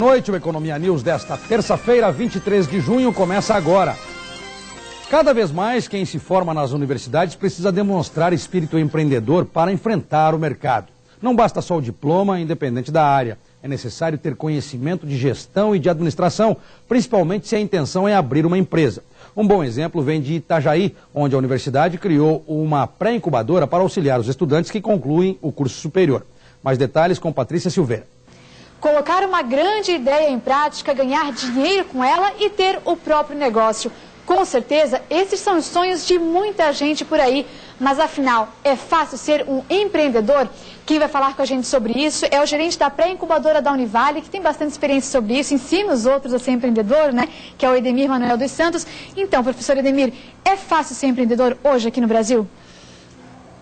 noite, o Economia News desta terça-feira, 23 de junho, começa agora. Cada vez mais, quem se forma nas universidades precisa demonstrar espírito empreendedor para enfrentar o mercado. Não basta só o diploma, independente da área. É necessário ter conhecimento de gestão e de administração, principalmente se a intenção é abrir uma empresa. Um bom exemplo vem de Itajaí, onde a universidade criou uma pré-incubadora para auxiliar os estudantes que concluem o curso superior. Mais detalhes com Patrícia Silveira. Colocar uma grande ideia em prática, ganhar dinheiro com ela e ter o próprio negócio. Com certeza, esses são os sonhos de muita gente por aí. Mas afinal, é fácil ser um empreendedor? Quem vai falar com a gente sobre isso é o gerente da pré-incubadora da Univale, que tem bastante experiência sobre isso, ensina os outros a ser empreendedor, né? Que é o Edemir Manuel dos Santos. Então, professor Edemir, é fácil ser empreendedor hoje aqui no Brasil?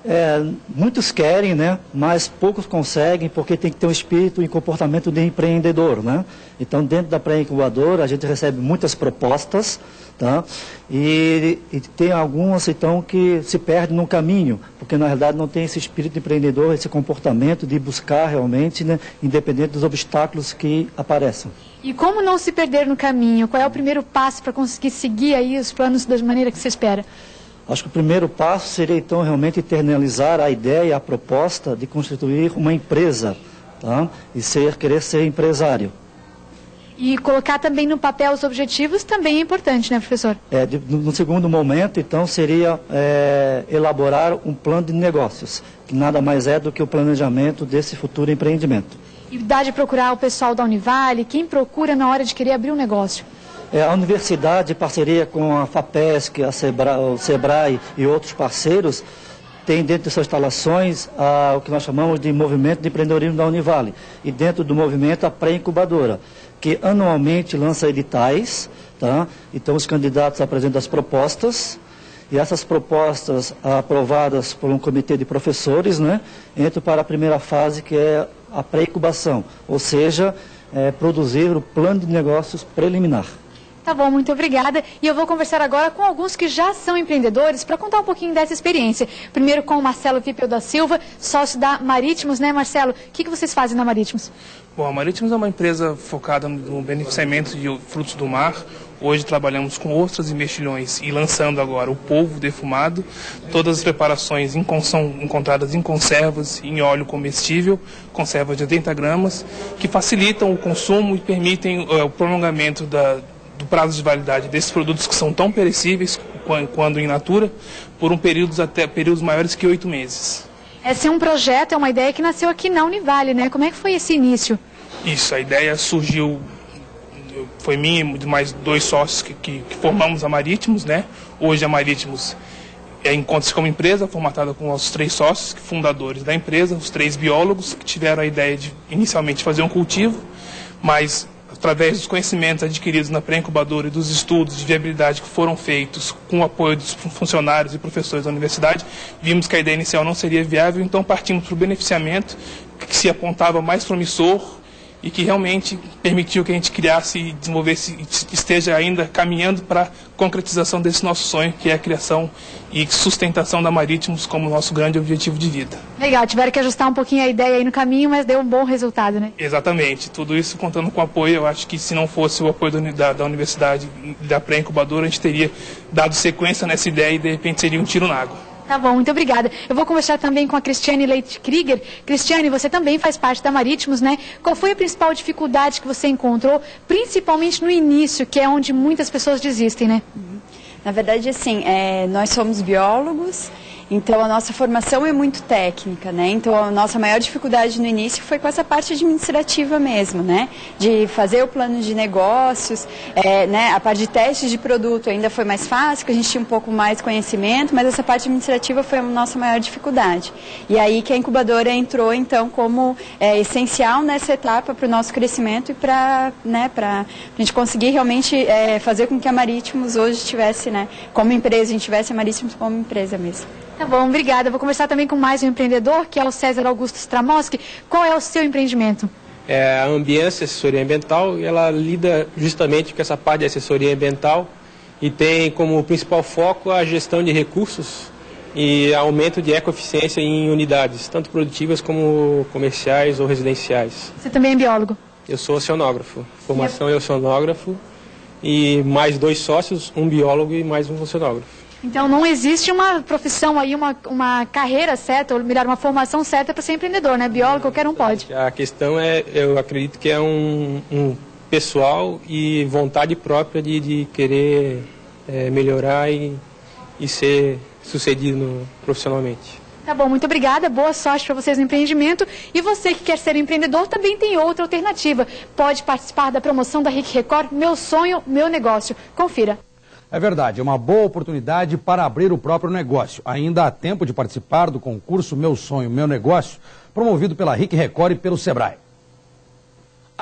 É, muitos querem, né, mas poucos conseguem porque tem que ter um espírito e comportamento de empreendedor, né? Então, dentro da pré-incubadora, a gente recebe muitas propostas, tá? E, e, tem algumas, então, que se perdem no caminho, porque, na realidade, não tem esse espírito empreendedor, esse comportamento de buscar realmente, né, independente dos obstáculos que apareçam. E como não se perder no caminho? Qual é o primeiro passo para conseguir seguir aí os planos da maneira que você espera? Acho que o primeiro passo seria então realmente internalizar a ideia, a proposta de constituir uma empresa tá? e ser, querer ser empresário. E colocar também no papel os objetivos também é importante, né, professor? É, de, no segundo momento, então, seria é, elaborar um plano de negócios, que nada mais é do que o planejamento desse futuro empreendimento. E dá de procurar o pessoal da Univale, quem procura na hora de querer abrir um negócio? É, a universidade, em parceria com a FAPESC, a Sebra, o SEBRAE e outros parceiros, tem dentro de suas instalações a, o que nós chamamos de movimento de empreendedorismo da Univale. E dentro do movimento a pré-incubadora, que anualmente lança editais, tá? então os candidatos apresentam as propostas, e essas propostas aprovadas por um comitê de professores, né, entram para a primeira fase, que é a pré-incubação, ou seja, é, produzir o plano de negócios preliminar. Tá bom, muito obrigada. E eu vou conversar agora com alguns que já são empreendedores para contar um pouquinho dessa experiência. Primeiro com o Marcelo Pipel da Silva, sócio da Marítimos, né, Marcelo? O que, que vocês fazem na Marítimos? Bom, a Marítimos é uma empresa focada no beneficiamento de frutos do mar. Hoje trabalhamos com ostras e mexilhões e lançando agora o polvo defumado. Todas as preparações são encontradas em conservas, em óleo comestível, conservas de 80 gramas, que facilitam o consumo e permitem uh, o prolongamento da, do prazo de validade desses produtos que são tão perecíveis quando in natura, por um período até períodos maiores que oito meses. Esse é um projeto, é uma ideia que nasceu aqui na Univale, né? Como é que foi esse início? Isso, a ideia surgiu, foi minha e de mais dois sócios que, que, que formamos a Marítimos, né? Hoje a Marítimos é, encontra-se como empresa, formatada com nossos três sócios, fundadores da empresa, os três biólogos, que tiveram a ideia de inicialmente fazer um cultivo, mas através dos conhecimentos adquiridos na pré-incubadora e dos estudos de viabilidade que foram feitos com o apoio dos funcionários e professores da universidade, vimos que a ideia inicial não seria viável, então partimos para o beneficiamento que se apontava mais promissor e que realmente permitiu que a gente criasse e desenvolvesse, esteja ainda caminhando para a concretização desse nosso sonho, que é a criação e sustentação da Marítimos como nosso grande objetivo de vida. Legal, tiveram que ajustar um pouquinho a ideia aí no caminho, mas deu um bom resultado, né? Exatamente, tudo isso contando com o apoio, eu acho que se não fosse o apoio da, da universidade, da pré-incubadora, a gente teria dado sequência nessa ideia e de repente seria um tiro na água. Tá bom, muito obrigada. Eu vou conversar também com a Cristiane Leite Krieger. Cristiane, você também faz parte da Marítimos, né? Qual foi a principal dificuldade que você encontrou, principalmente no início, que é onde muitas pessoas desistem, né? Na verdade, assim, é, nós somos biólogos então a nossa formação é muito técnica, né? Então a nossa maior dificuldade no início foi com essa parte administrativa mesmo, né? De fazer o plano de negócios, é, né? A parte de testes de produto ainda foi mais fácil, porque a gente tinha um pouco mais conhecimento, mas essa parte administrativa foi a nossa maior dificuldade. E aí que a incubadora entrou então como é, essencial nessa etapa para o nosso crescimento e para né, a gente conseguir realmente é, fazer com que a Marítimos hoje tivesse, né? Como empresa, a gente tivesse a Marítimos como empresa mesmo. Tá bom, obrigada. Vou conversar também com mais um empreendedor, que é o César Augusto Stramoski. Qual é o seu empreendimento? É a Ambiência Assessoria Ambiental ela lida justamente com essa parte de assessoria ambiental e tem como principal foco a gestão de recursos e aumento de ecoeficiência em unidades, tanto produtivas como comerciais ou residenciais. Você também é biólogo? Eu sou oceanógrafo. Formação é oceanógrafo e mais dois sócios, um biólogo e mais um oceanógrafo. Então não existe uma profissão aí, uma, uma carreira certa, ou melhor, uma formação certa para ser empreendedor, né? Biólogo qualquer um pode. A questão é, eu acredito que é um, um pessoal e vontade própria de, de querer é, melhorar e, e ser sucedido profissionalmente. Tá bom, muito obrigada. Boa sorte para vocês no empreendimento. E você que quer ser empreendedor também tem outra alternativa. Pode participar da promoção da RIC Record Meu Sonho, Meu Negócio. Confira. É verdade, é uma boa oportunidade para abrir o próprio negócio. Ainda há tempo de participar do concurso Meu Sonho, Meu Negócio, promovido pela RIC Record e pelo Sebrae.